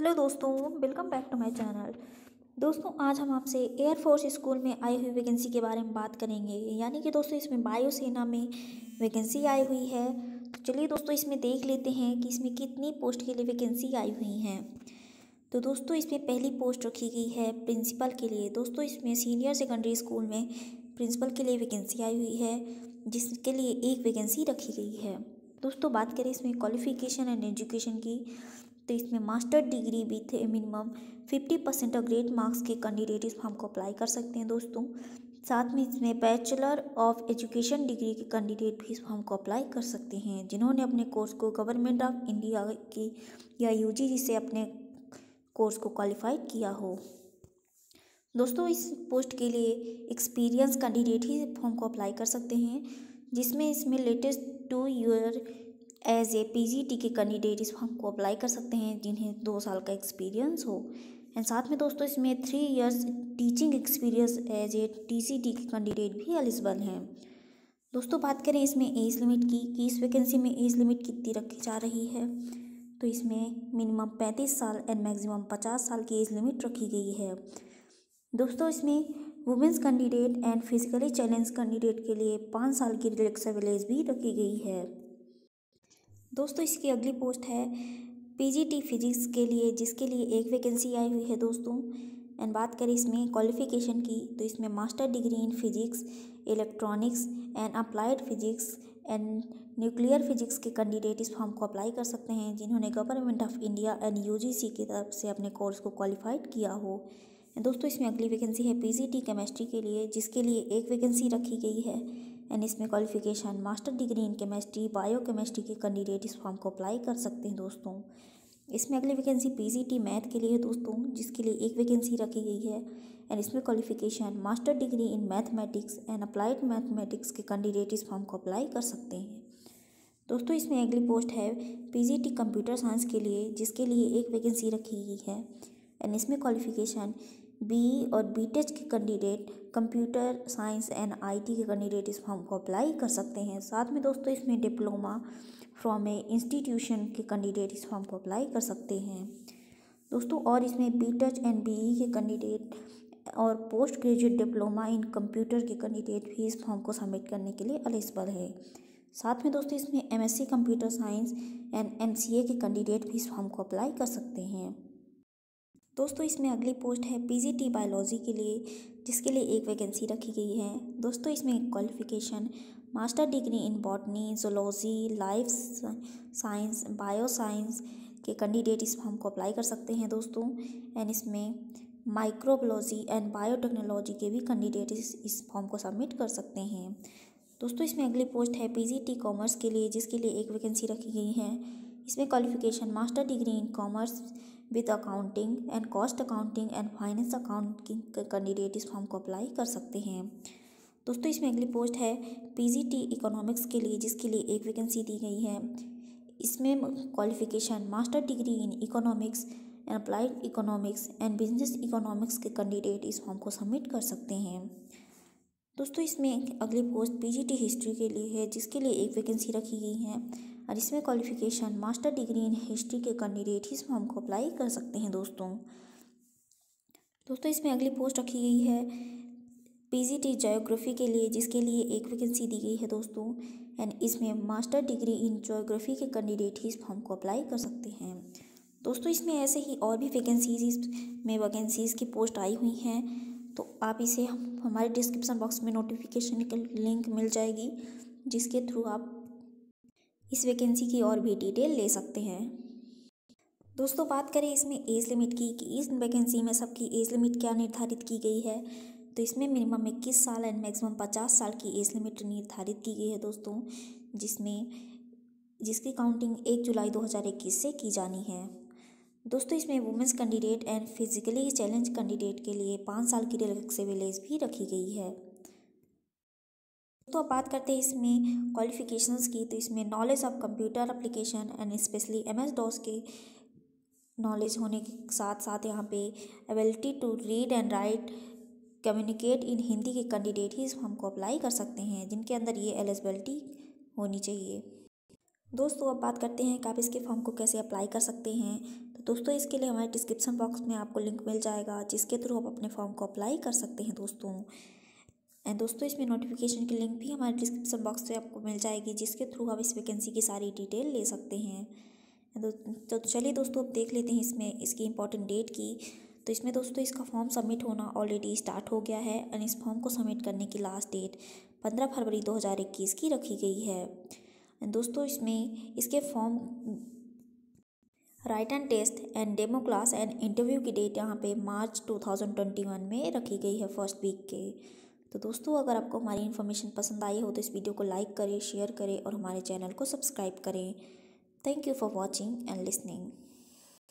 Hello दोस्तों welcome back to my channel दोस्तों, आज हम आपसे एयरफोर्स स्कूल में आई हुई वैकेंसी के बारे में बात करेंगे। यानी कि दोस्तों, इसमें वायुसेना में वैकेंसी आई हुई है। तो चलिए दोस्तों, इसमें देख लेते हैं कि इसमें कितनी पोस्ट के लिए वैकेंसी आई हुई हैं। तो दोस्तों, इसमें पहली पोस्ट रखी गई है प्रिंसिपल के लिए। दोस्तों, इसमें सीनियर सेकेंडरी स्कूल में प्रिंसिपल के लिए वैकेंसी आई हुई है, जिसके लिए एक वैकेंसी रखी गई है। दोस्तों, बात करें इसमें क्वालिफिकेशन एंड एजुकेशन की। तो इसमें master degree with minimum fifty percent और ग्रेड मार्क्स के कैंडिडेट इस फॉर्म को अप्लाई कर सकते हैं दोस्तों। साथ में इसमें बैचलर ऑफ़ एजुकेशन डिग्री के कैंडिडेट भी इस फॉर्म को अप्लाई कर सकते हैं, जिन्होंने अपने कोर्स को गवर्नमेंट ऑफ़ इंडिया की या यू से अपने कोर्स को क्वालिफाइड किया हो। दोस्तों, इस पोस्ट के लिए एक्सपीरियंस कैंडिडेट ही फॉर्म को अप्लाई कर सकते हैं, जिसमें इसमें latest two year as a PGT के कैंडिडेट इस फॉर्म को अप्लाई कर सकते हैं, जिन्हें दो साल का एक्सपीरियंस हो। एंड साथ में दोस्तों, इसमें three years teaching experience as a TCT के कैंडिडेट भी एलिजिबल हैं। दोस्तों, बात करें इसमें एज लिमिट की, कि इस वैकेंसी में एज लिमिट कितनी रखी जा रही है तो इसमें मिनिमम पैंतीस साल एंड मैक्सिमम पचास साल की एज लिमिट रखी गई है। दोस्तों, इसमें women's candidate and physically challenge candidate के लिए पाँच साल की रिलैक्सेबल एज भी रखी गई है। दोस्तों, इसकी अगली पोस्ट है पीजीटी फिजिक्स के लिए, जिसके लिए एक वैकेंसी आई हुई है दोस्तों। एंड बात करें इसमें क्वालिफिकेशन की तो इसमें master degree in physics electronics and applied physics and nuclear physics के कैंडिडेट इस फॉर्म को अप्लाई कर सकते हैं, जिन्होंने government of India and UGC की तरफ़ से अपने कोर्स को क्वालिफाइड किया हो। दोस्तों, इसमें अगली वैकेंसी है पीजीटी केमिस्ट्री के लिए, जिसके लिए एक वैकेंसी रखी गई है। एंड इसमें qualification master degree in chemistry biochemistry के कैंडिडेट इस फॉर्म को अप्लाई कर सकते हैं दोस्तों। इसमें अगली वैकेंसी पीजीटी मैथ के लिए है दोस्तों, जिसके लिए एक वैकेंसी रखी गई है। एंड इसमें qualification master degree in mathematics and applied mathematics के कैंडिडेट इस फॉर्म को अप्लाई कर सकते हैं। दोस्तों, इसमें अगली पोस्ट है पीजीटी कंप्यूटर साइंस के लिए, जिसके लिए एक वैकेंसी रखी गई है। एंड इसमें क्वालिफिकेशन बी और बी के candidate computer science and IT के कैंडिडेट इस फॉर्म को अप्लाई कर सकते हैं। साथ में दोस्तों, इसमें डिप्लोमा फ्रॉम ए इंस्टीट्यूशन के कैंडिडेट इस फॉर्म को अप्लाई कर सकते हैं। दोस्तों, और इसमें बी टच एंड बीई के कैंडिडेट और post graduate diploma in computer के कैंडिडेट भी इस फॉर्म को सबमिट करने के लिए एलिजिबल है। साथ में दोस्तों, इसमें MSc computer science and MCA के कैंडिडेट भी इस फॉर्म को अप्लाई कर सकते हैं। दोस्तों, इसमें अगली पोस्ट है पीजीटी बायोलॉजी के लिए, जिसके लिए एक वैकेंसी रखी गई है। दोस्तों, इसमें qualification master degree in botany zoology life science bio science के कैंडिडेट इस फॉर्म को अप्लाई कर सकते हैं दोस्तों। एंड इसमें माइक्रोबोलॉजी एंड बायोटेक्नोलॉजी के भी कैंडिडेट इस इस फॉर्म को सबमिट कर सकते हैं। दोस्तों, इसमें अगली पोस्ट है पीजीटी कॉमर्स के लिए, जिसके लिए एक वैकेंसी रखी गई है। इसमें qualification master degree in commerce with accounting and cost accounting and finance accounting candidate इस फॉर्म को अप्लाई कर सकते हैं। दोस्तों, इसमें अगली पोस्ट है पीजीटी इकोनॉमिक्स के लिए, जिसके लिए एक वैकेंसी दी गई है। इसमें qualification master degree in economics and applied economics and business economics के कैंडिडेट इस फॉर्म को सबमिट कर सकते हैं। दोस्तों, इसमें अगली पोस्ट पीजीटी हिस्ट्री के लिए है, जिसके लिए एक वैकेंसी रखी गई है। और इसमें qualification master degree in history के कैंडिडेट इस फॉर्म को अप्लाई कर सकते हैं दोस्तों। दोस्तों, इसमें अगली पोस्ट रखी गई है पीजीटी ज्योग्राफी के लिए, जिसके लिए एक वैकेंसी दी गई है दोस्तों। एंड इसमें मास्टर डिग्री इन ज्योग्राफी के कैंडिडेट ही इस फॉर्म को अप्लाई कर सकते हैं। दोस्तों, इसमें ऐसे ही और भी वैकेंसीज में वैकेंसीज़ की पोस्ट आई हुई हैं। तो आप इसे हमारे डिस्क्रिप्सन बॉक्स में नोटिफिकेशन की लिंक मिल जाएगी, जिसके थ्रू आप इस वैकेंसी की और भी डिटेल ले सकते हैं। दोस्तों, बात करें इसमें एज लिमिट की कि इस वैकेंसी में सबकी एज लिमिट क्या निर्धारित की गई है? तो इसमें मिनिमम इक्कीस साल एंड मैक्सिमम पचास साल की एज लिमिट निर्धारित की गई है दोस्तों, जिसमें, जिसकी काउंटिंग एक जुलाई 2021 से की जानी है। दोस्तों, इसमें women's candidate and physically challenge candidate के लिए पाँच साल की रिलैक्सेबल एज भी रखी गई है। तो अब बात करते हैं इसमें क्वालिफिकेशंस की। तो इसमें knowledge of computer application and specially M S DOS के नॉलेज होने के साथ साथ यहाँ पे ability to read and write communicate in Hindi के कैंडिडेट ही इस फॉर्म को अप्लाई कर सकते हैं, जिनके अंदर ये एलिजिबिलिटी होनी चाहिए। दोस्तों, अब बात करते हैं कि आप इसके फॉर्म को कैसे अप्लाई कर सकते हैं। तो दोस्तों, इसके लिए हमारे डिस्क्रिप्सन बॉक्स में आपको लिंक मिल जाएगा, जिसके थ्रू आप अपने फॉर्म को अप्लाई कर सकते हैं दोस्तों। एंड दोस्तों, इसमें नोटिफिकेशन की लिंक भी हमारे डिस्क्रिप्शन बॉक्स से आपको मिल जाएगी, जिसके थ्रू आप इस वैकेंसी की सारी डिटेल ले सकते हैं। तो चलिए दोस्तों, अब देख लेते हैं इसमें इसकी इंपॉर्टेंट डेट की। तो इसमें दोस्तों, इसका फॉर्म सबमिट होना ऑलरेडी स्टार्ट हो गया है एंड इस फॉर्म को सबमिट करने की लास्ट डेट पंद्रह फरवरी दो हज़ार इक्कीस की रखी गई है। दोस्तों, इसमें इसके form write and test and demo class and interview की डेट यहाँ पे March two thousand twenty one में रखी गई है फ़र्स्ट वीक के। तो दोस्तों, अगर आपको हमारी इन्फॉर्मेशन पसंद आई हो तो इस वीडियो को लाइक करें शेयर करें और हमारे चैनल को सब्सक्राइब करें। Thank you for watching and listening